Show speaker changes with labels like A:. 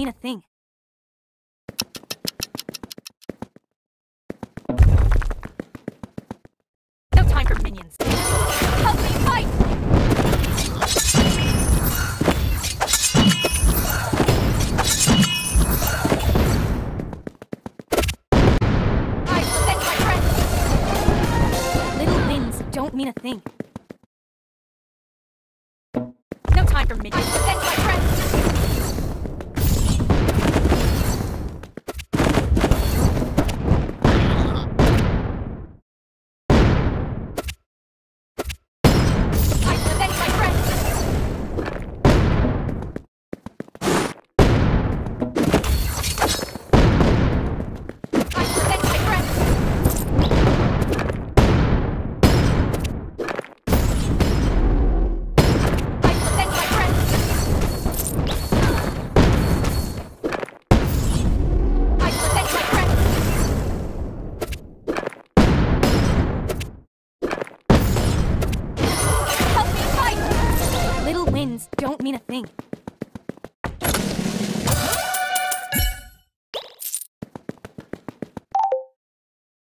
A: mean a thing. No time for minions. Help me fight! I defend my friends! Little wins don't mean a thing. No time for minions. Wins don't mean a thing.